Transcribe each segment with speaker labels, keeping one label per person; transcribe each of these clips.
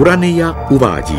Speaker 1: Urania uvádí.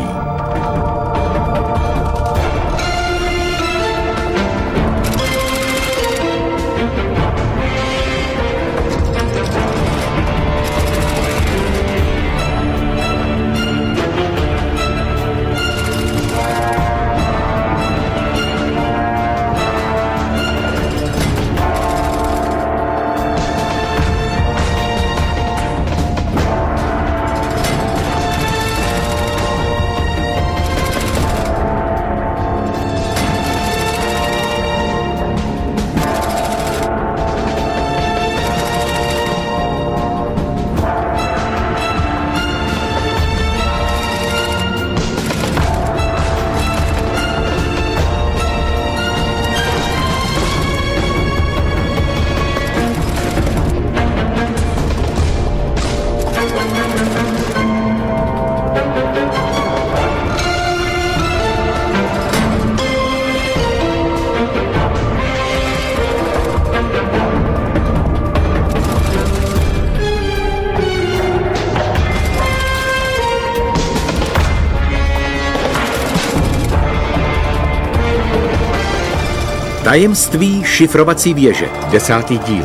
Speaker 1: Tajemství šifrovací věže, desátý díl.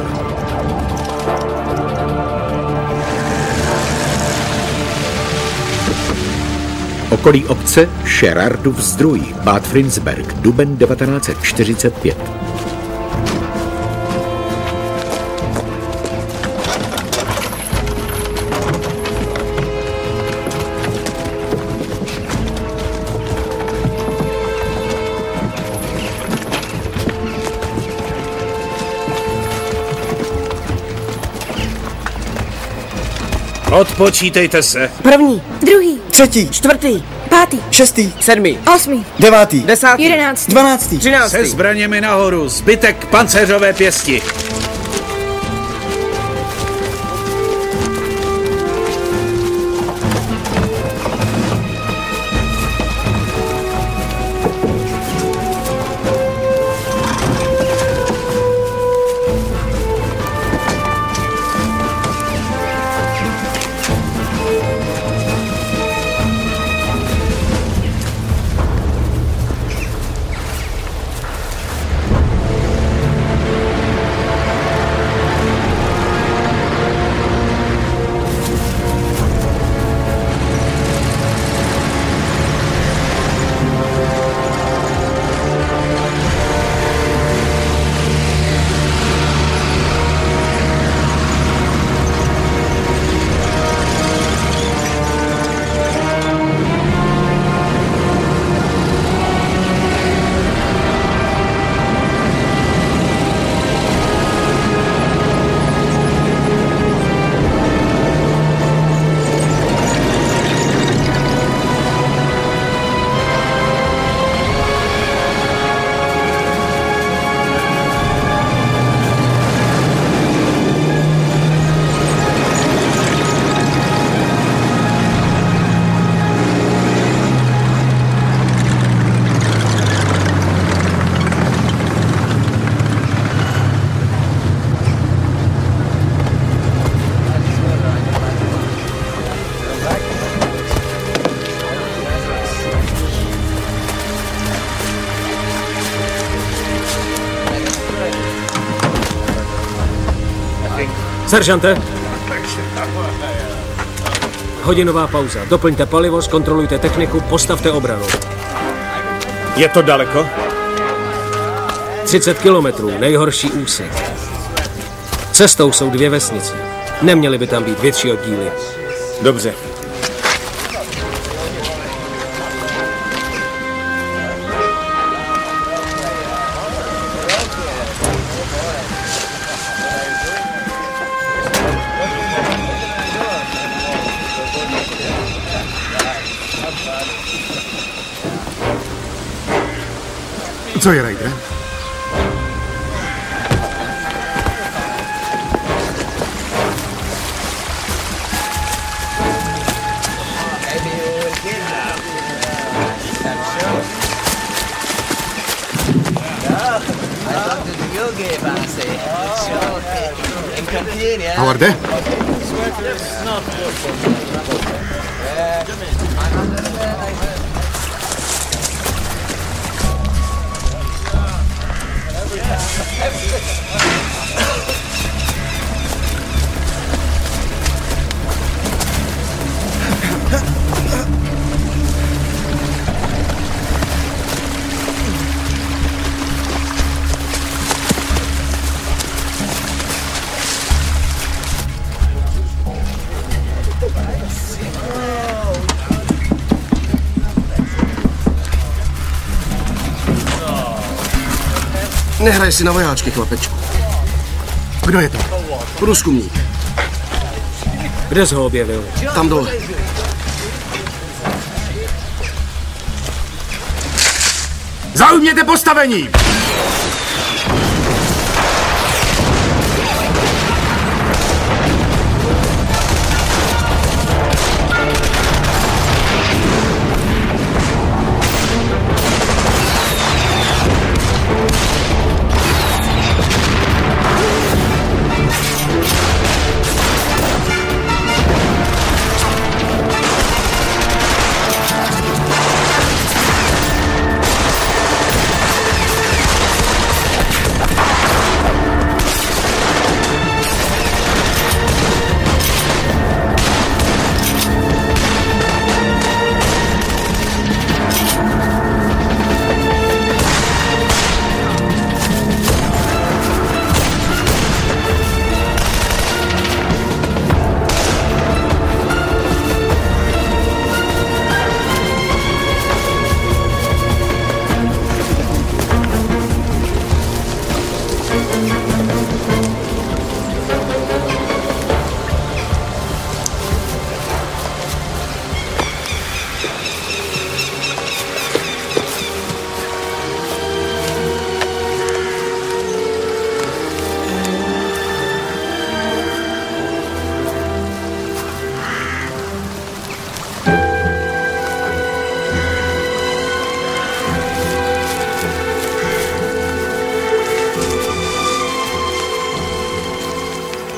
Speaker 1: Okolí obce Sherardův zdroj, Bad Frinsberg, duben 1945.
Speaker 2: Odpočítejte se.
Speaker 3: První,
Speaker 4: Druhý,
Speaker 3: třetí,
Speaker 4: čtvrtý,
Speaker 3: pátý, šestý, sedmý,
Speaker 4: osmý,
Speaker 3: devátý, desátý,
Speaker 4: jedenáctý,
Speaker 3: dvanáctý, třináctý.
Speaker 2: Se zbraněmi nahoru, zbytek pancéřové pěsti.
Speaker 5: Seržante! Hodinová pauza. Doplňte palivo, zkontrolujte techniku, postavte obranu.
Speaker 2: Je to daleko?
Speaker 5: 30 kilometrů, nejhorší úsek. Cestou jsou dvě vesnice. Neměly by tam být větší oddíly.
Speaker 2: Dobře.
Speaker 3: Co je, Rajdre? Howard? Nehraj si na vojáčky, chlapečku. Kdo je to? Průzkumník.
Speaker 5: Kde jsi ho objevil?
Speaker 3: Tam dole. Zaujměte postavení!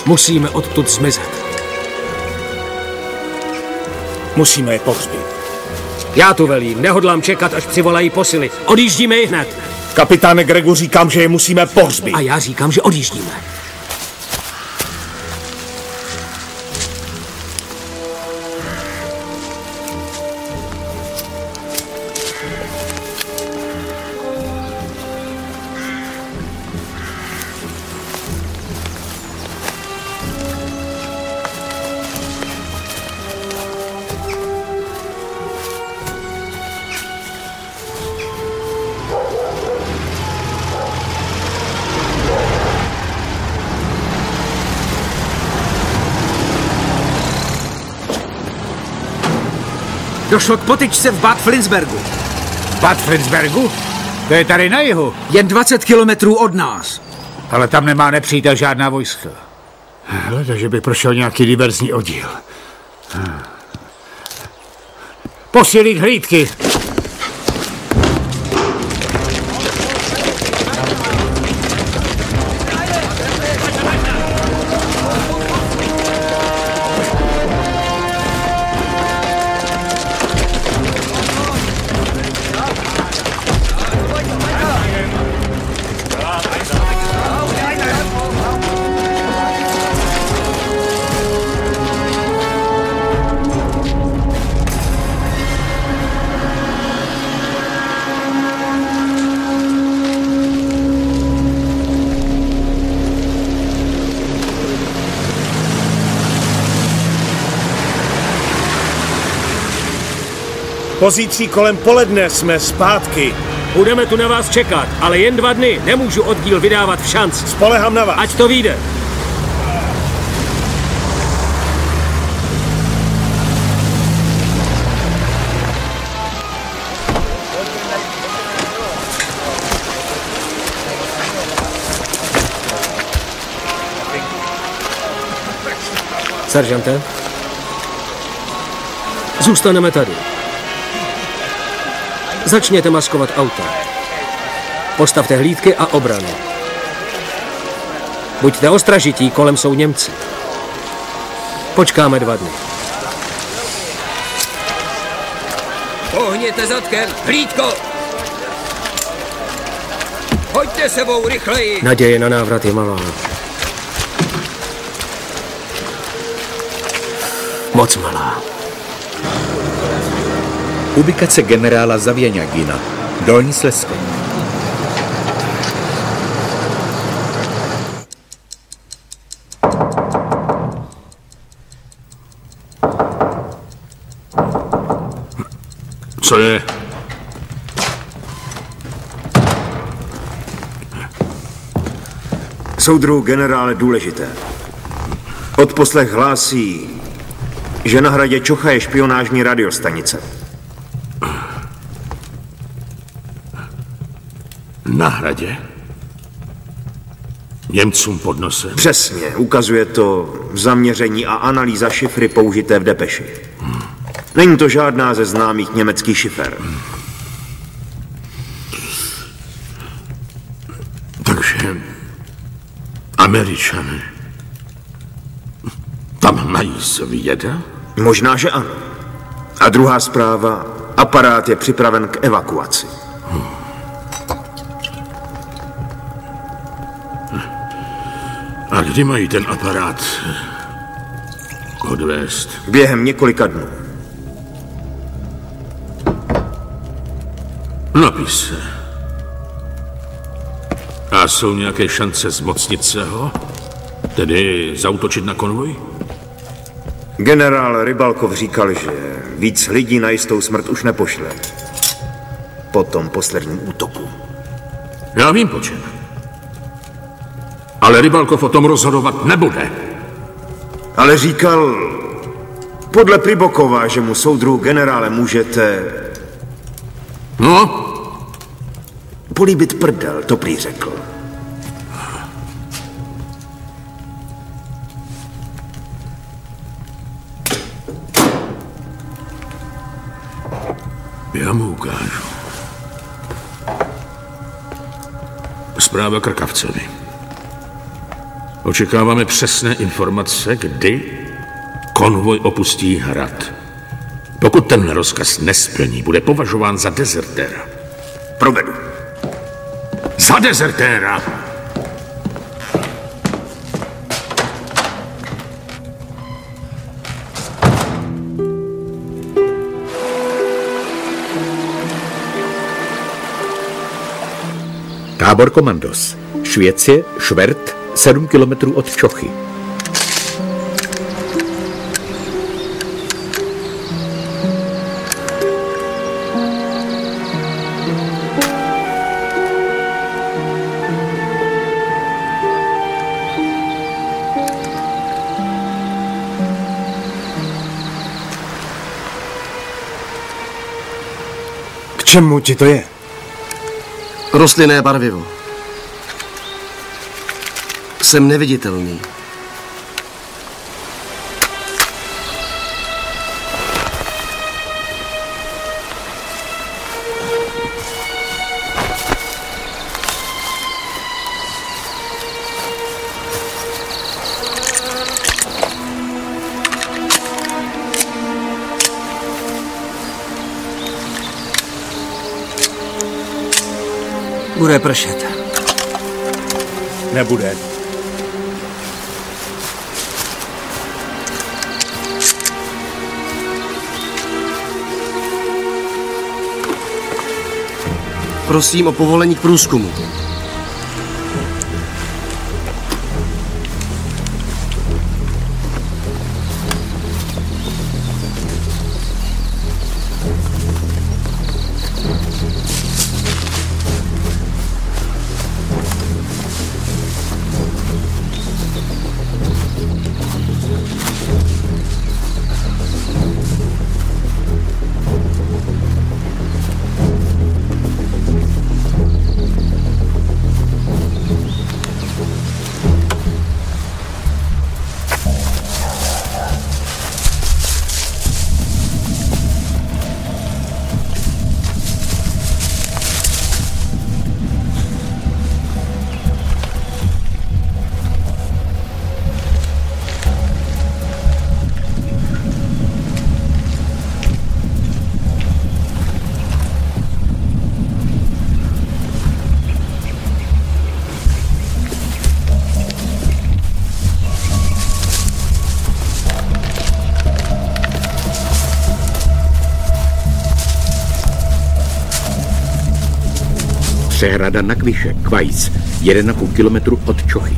Speaker 5: Musíme odtud zmizet.
Speaker 6: Musíme je pohřbít.
Speaker 5: Já tu velím, nehodlám čekat, až přivolají posily. Odjíždíme i hned.
Speaker 6: Kapitáne Gregu, říkám, že je musíme pohřbít.
Speaker 5: A já říkám, že odjíždíme.
Speaker 3: Došlo k potyčce v Bad Flinsbergu.
Speaker 2: Bad Frinsbergu? To je tady na jihu,
Speaker 3: Jen 20 kilometrů od nás.
Speaker 2: ale tam nemá nepřítel žádná vojska. Hleda, že by prošel nějaký diverzní oddíl. Posílit hlídky.
Speaker 6: Pozítří kolem poledne jsme zpátky.
Speaker 5: Budeme tu na vás čekat, ale jen dva dny. Nemůžu oddíl vydávat v šanc.
Speaker 6: Spolehám na vás.
Speaker 5: Ať to vyjde. Seržante? Zůstaneme tady. Začněte maskovat auta. Postavte hlídky a obranu. Buďte ostražití, kolem jsou Němci. Počkáme dva dny.
Speaker 3: Pohněte zadkem, hlídko! Hoďte sebou rychleji!
Speaker 5: Naděje na návrat je malá. Moc malá.
Speaker 1: Ubikace generála Zavěňagina, Dolní Slesko.
Speaker 7: Co je?
Speaker 8: Soudru generále důležité. Odposlech hlásí, že na hradě Čocha je špionážní radiostanice.
Speaker 7: Na hradě? Němcům pod nosem?
Speaker 8: Přesně, ukazuje to zaměření a analýza šifry použité v depeši. Není to žádná ze známých německých šifer.
Speaker 7: Takže američané tam mají svěda?
Speaker 8: Možná, že ano. A druhá zpráva, aparát je připraven k evakuaci.
Speaker 7: A kdy mají ten aparát odvést?
Speaker 8: Během několika dnů.
Speaker 7: Napíš se. A jsou nějaké šance zmocnit se ho? Tedy zautočit na konvoj?
Speaker 8: Generál Rybalkov říkal, že víc lidí na jistou smrt už nepošle. Po tom posledním útoku.
Speaker 7: Já vím po čem. Ale Rybalkov o tom rozhodovat nebude.
Speaker 8: Ale říkal podle Pribokova, že mu soudru generále můžete
Speaker 7: No,
Speaker 8: políbit prdel, to prý řekl.
Speaker 7: já mu ukážu. Zpráva Krkavcovi. Očekáváme přesné informace, kdy konvoj opustí hrad. Pokud ten rozkaz nesplní, bude považován za dezertéra.
Speaker 8: Provedu.
Speaker 7: Za dezertéra!
Speaker 1: Tábor Komandos. Švěcie, Švert, 7 kilometrů od Čochy.
Speaker 6: K čemu ti to je?
Speaker 9: Rostlinné barvivo. Jsem neviditelný.
Speaker 5: Bude pršet.
Speaker 6: Nebude.
Speaker 9: Prosím o povolení k průzkumu.
Speaker 1: Přehrada na Kviše, Kvajc, 1,5 kilometru od Čochy.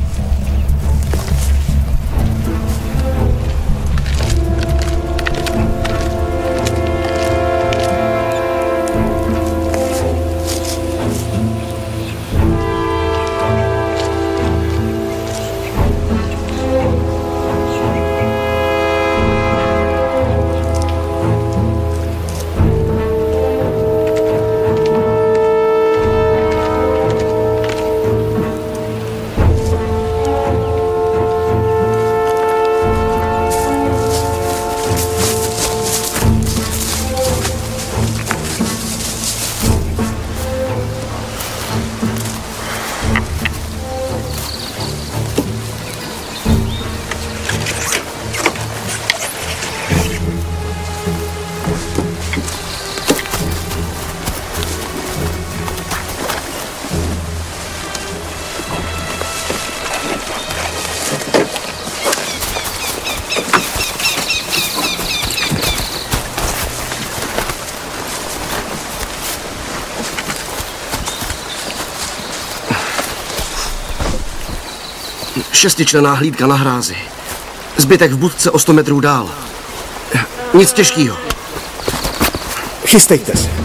Speaker 9: Šestičlená hlídka na hrázi. Zbytek v budce o 100 metrů dál. Nic těžkýho.
Speaker 6: Chystejte se.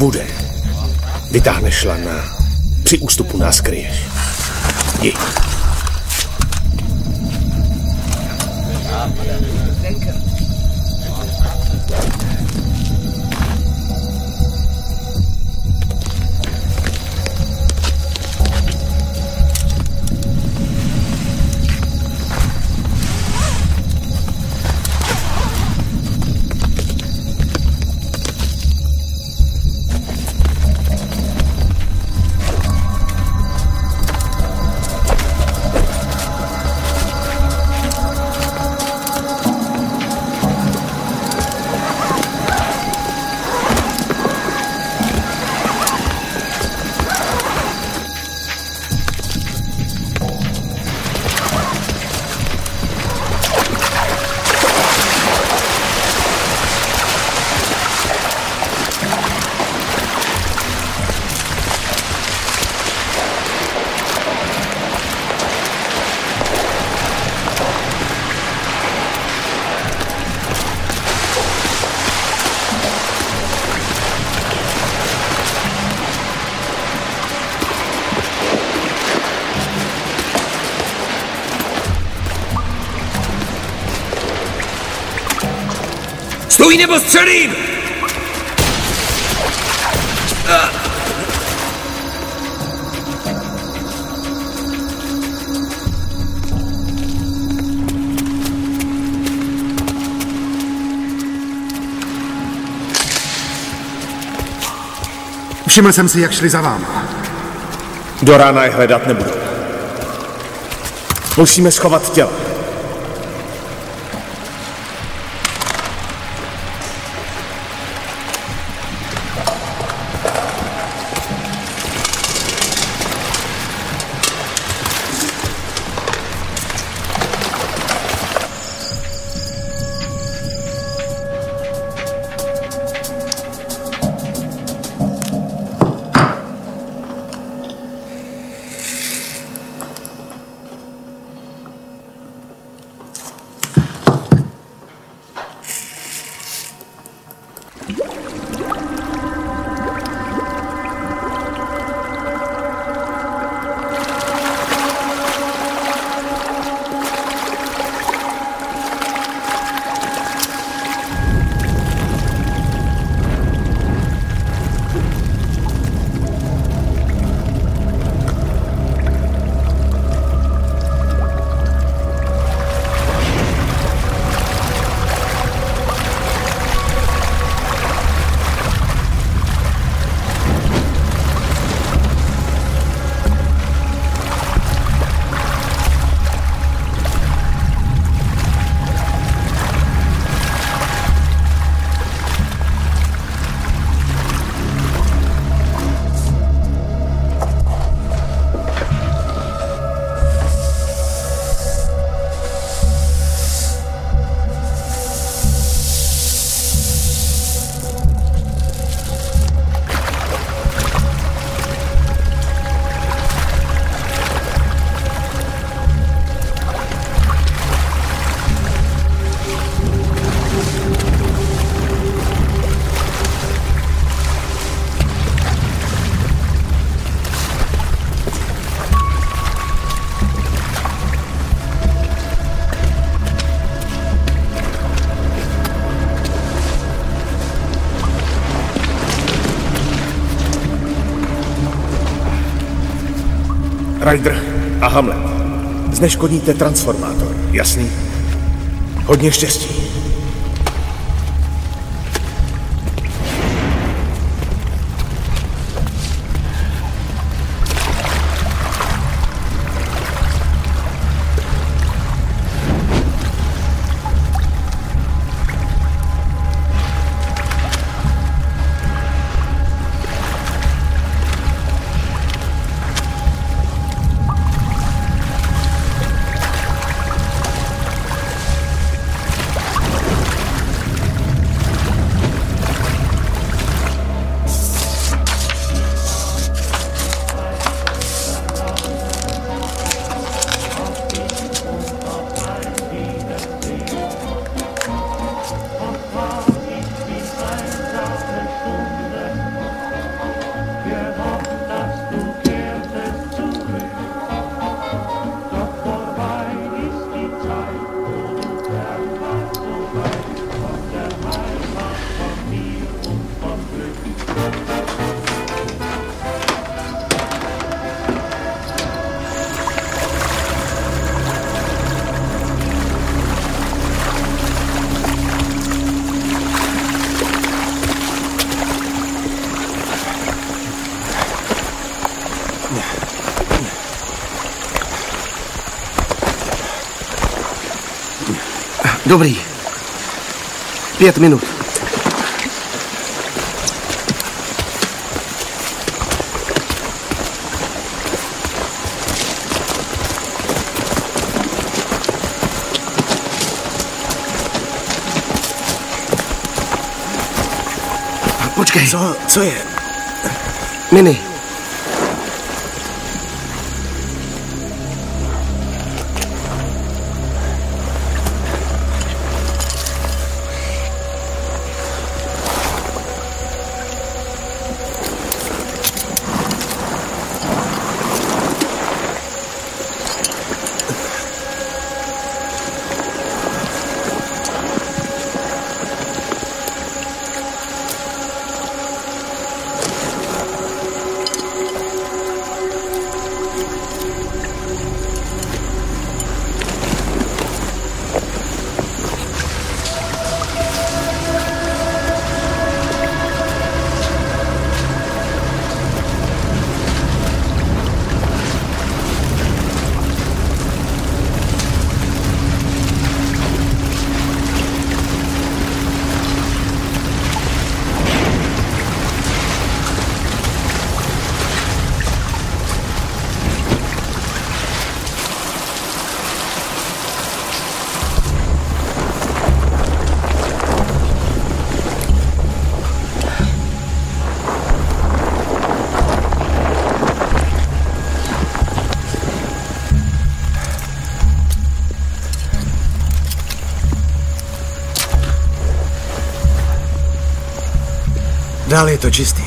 Speaker 6: Bude. Vytáhneš šlana. Při ústupu nás kryješ. Jdi.
Speaker 10: Stůj nebo střelím!
Speaker 11: Všiml jsem si, jak šli za váma.
Speaker 12: Do rána je hledat nebudou. Musíme schovat těla. Ryder a Hamlet. Zneškodníte transformátor, jasný? Hodně štěstí. Добрый. Пять
Speaker 9: минут.
Speaker 6: Dál je to čistý.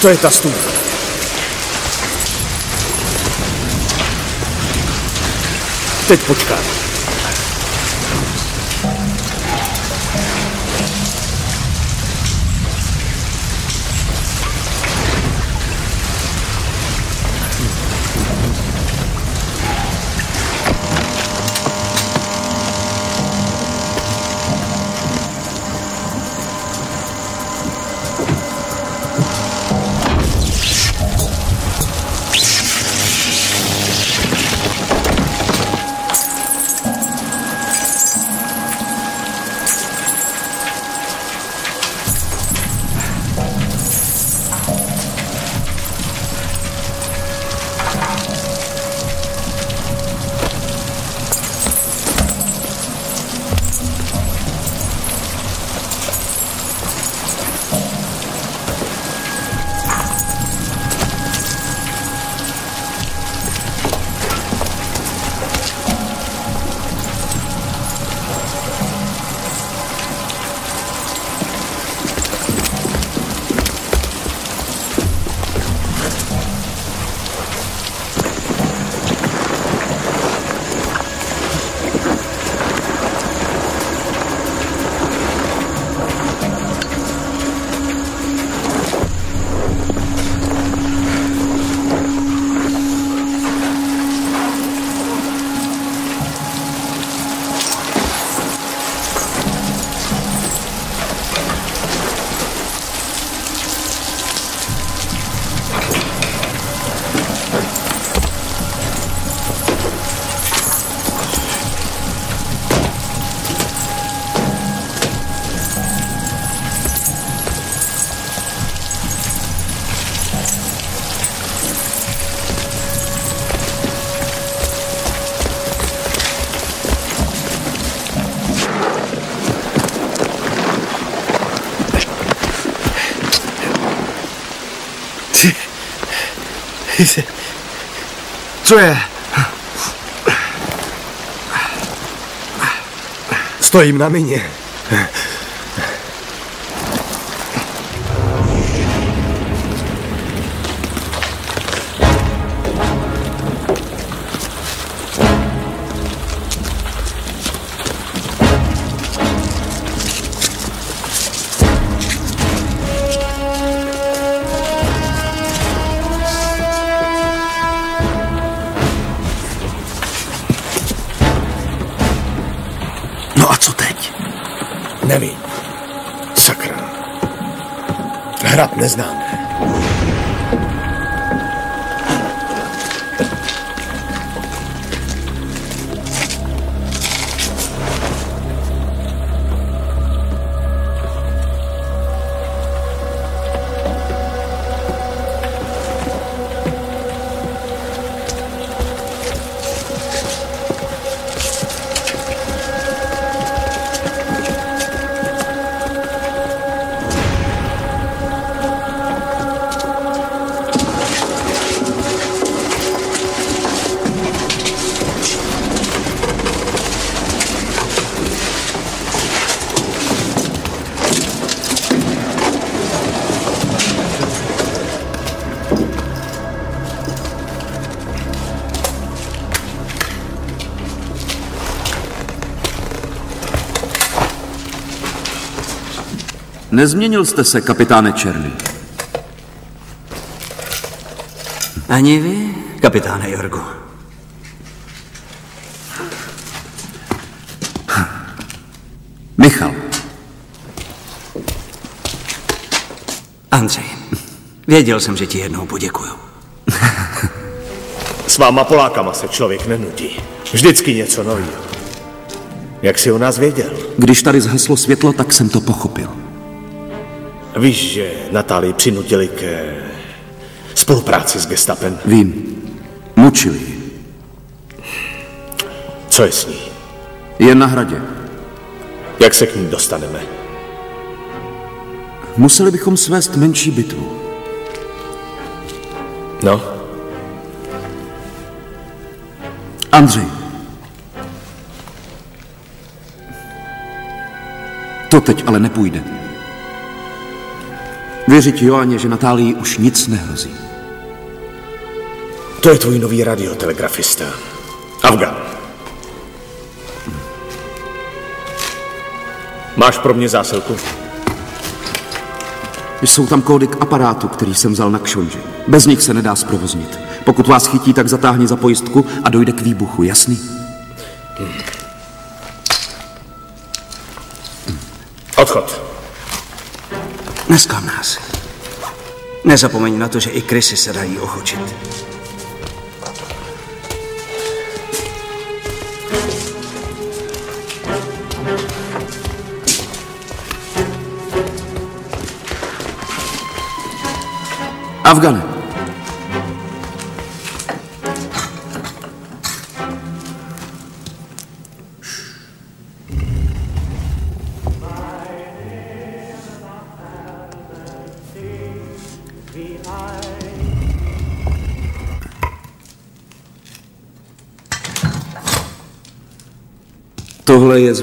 Speaker 6: To je ta studna. Teď počkáme.
Speaker 9: Co je?
Speaker 6: Stojím na mině.
Speaker 13: Nezměnil jste se, kapitáne Černý.
Speaker 14: Ani vy, kapitáne Jorgu.
Speaker 13: Michal,
Speaker 14: Andřej, věděl jsem, že ti jednou poděkuju.
Speaker 6: S váma Polákama se člověk nenudí. Vždycky něco nového. Jak jsi o nás věděl?
Speaker 13: když tady zhaslo světlo, tak jsem to pochopil.
Speaker 6: Víš, že Natálii přinutili ke spolupráci s gestapem.
Speaker 13: Vím, mučili ji.
Speaker 6: Co je s ní?
Speaker 13: Je na hradě.
Speaker 6: Jak se k ní dostaneme?
Speaker 13: Museli bychom svést menší bitvu.
Speaker 6: No?
Speaker 13: Andřej. To teď ale nepůjde. Věřit Joáně, že Natálii už nic nehrozí.
Speaker 15: To je tvůj nový radiotelegrafista. Afgan. Máš pro mě zásilku?
Speaker 13: Jsou tam kódy k aparátu, který jsem vzal na kšonži. Bez nich se nedá zprovoznit. Pokud vás chytí, tak zatáhni za pojistku a dojde k výbuchu, jasný?
Speaker 15: Odchod.
Speaker 14: Nesklam nás. Nezapomeň na to, že i krysy se dají ochočit.
Speaker 13: Afgane.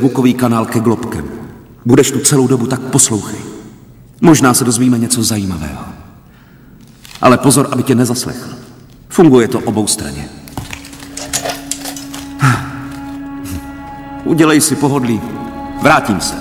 Speaker 13: Zvukový kanál ke globkem. Budeš tu celou dobu, tak poslouchej. Možná se dozvíme něco zajímavého. Ale pozor, aby tě nezaslechl. Funguje to obou straně. Udělej si pohodlí. Vrátím se.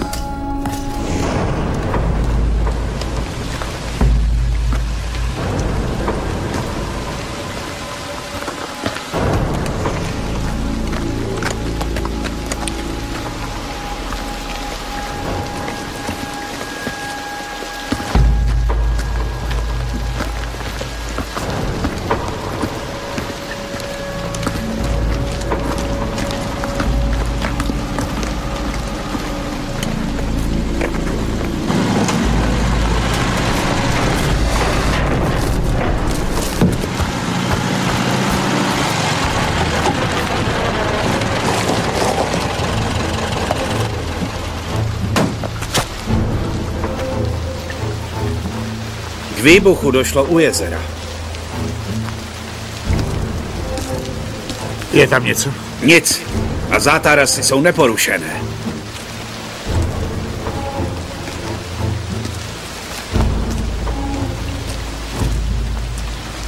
Speaker 6: Výbuchu došlo u jezera.
Speaker 2: Je tam něco?
Speaker 6: Nic. A zátarasy jsou neporušené.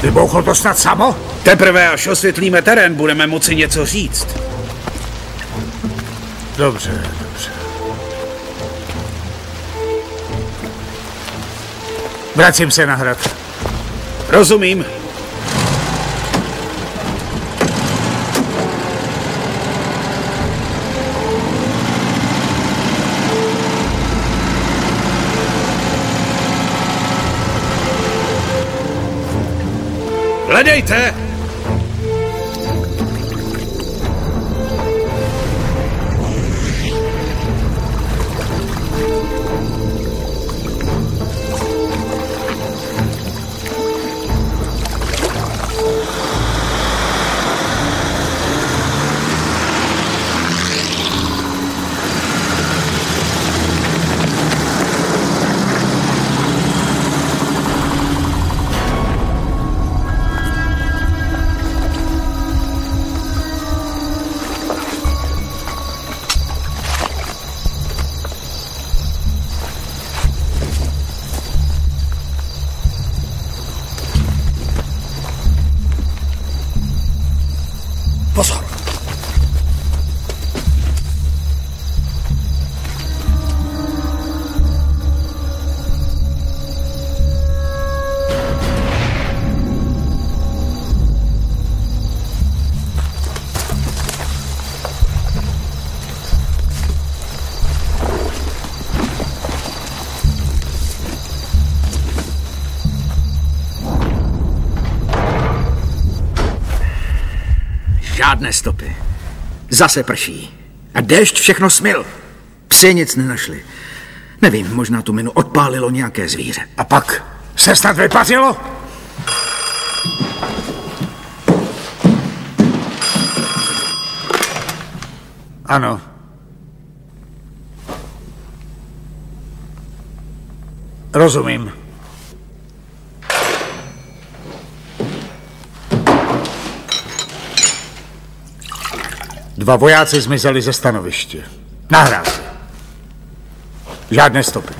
Speaker 2: Vybouchlo to snad samo?
Speaker 6: Teprve až osvětlíme terén, budeme moci něco říct.
Speaker 2: Dobře, Vracím se na hrad.
Speaker 6: Rozumím. Hledejte!
Speaker 3: Žádné stopy. Zase prší. A déšť všechno smil. Psi nic nenašli. Nevím, možná tu minu odpálilo nějaké zvíře.
Speaker 2: A pak se snad vypařilo? Ano. Rozumím. Dva vojáci zmizeli ze stanoviště. Na hrázi. Žádné stopy.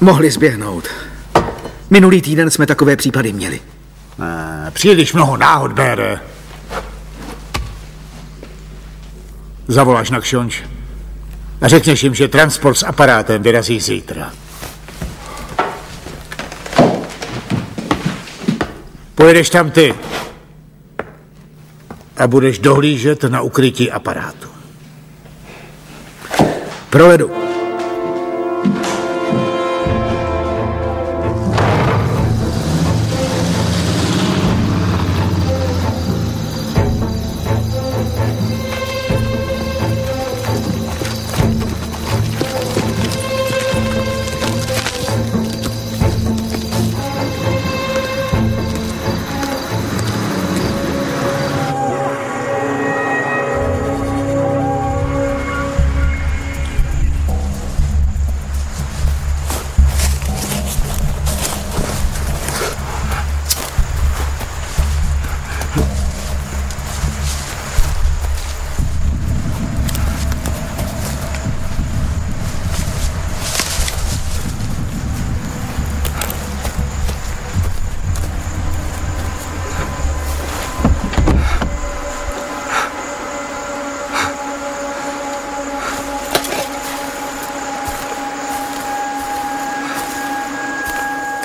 Speaker 3: Mohli zběhnout. Minulý týden jsme takové případy měli.
Speaker 2: Ne, příliš mnoho náhod bere. Zavoláš na kšonč a řekneš jim, že transport s aparátem vyrazí zítra. Pojedeš tam ty a budeš dohlížet na ukrytí aparátu.
Speaker 3: Provedu.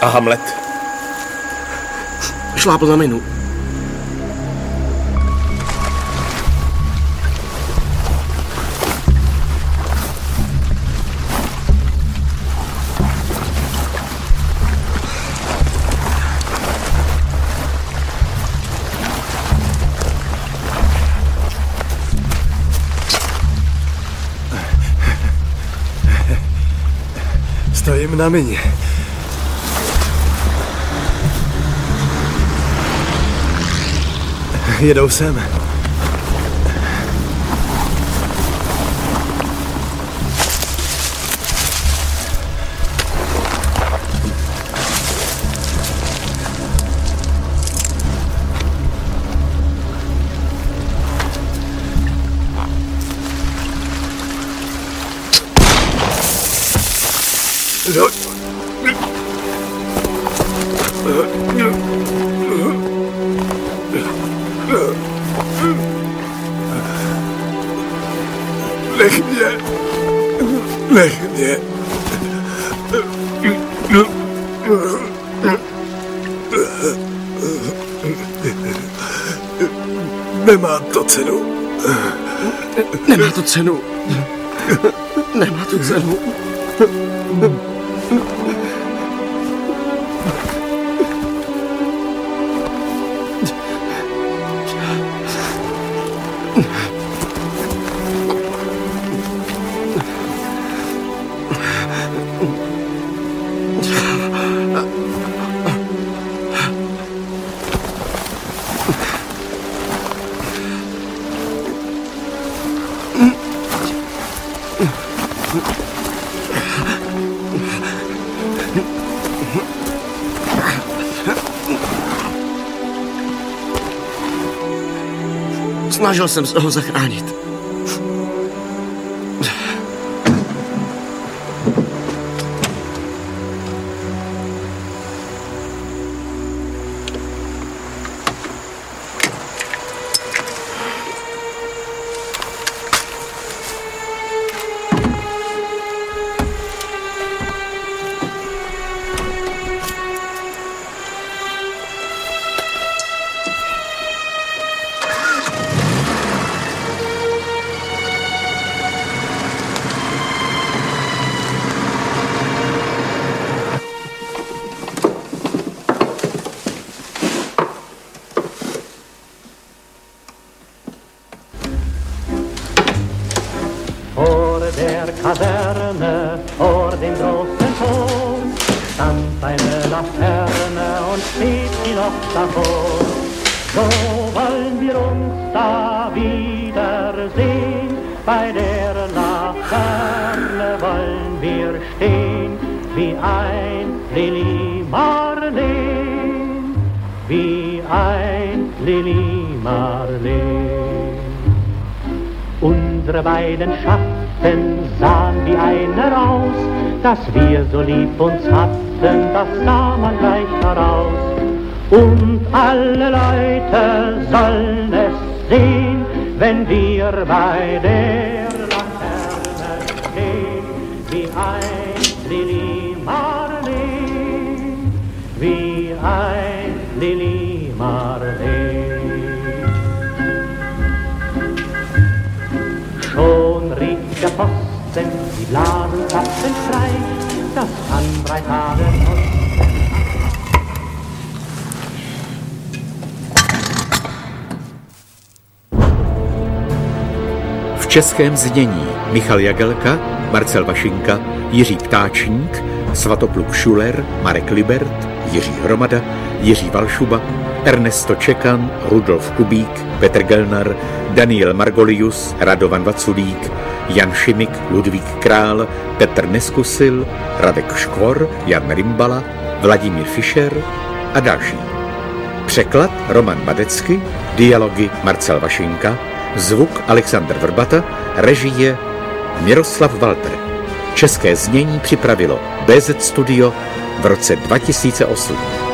Speaker 16: Hamlet?
Speaker 12: Šlápl na minu.
Speaker 16: Stojím na mině. يا ده أسامة cenu.
Speaker 12: Nemá to cenu. Snažil jsem se ho zachránit. Unsere beiden Schatten sahen wie eine raus, dass wir so lieb uns hatten, das sah man gleich heraus. Und alle Leute sollen es sehen, wenn wir bei der Laterne stehen, wie ein Blasen klappten frei, das kann drei Tage kosten.
Speaker 1: V českém znění Michal Jagelka, Marcel Vašinka, Jiří Ptáčník, Svatopluk Šuler, Marek Libert, Jiří Hromada, Jiří Valšuba, Ernesto Čekan, Rudolf Kubík, Petr Gelnar, Daniel Margolius, Radovan Vaculík, Jan Šimik, Ludvík Král, Petr Neskusil, Radek Škvor, Jan Rimbala, Vladimír Fischer a další. Překlad Roman Badecky, dialogy Marcel Vašinka, zvuk Alexander Vrbata, režie Miroslav Walter. České znění připravilo BZ Studio v roce 2008.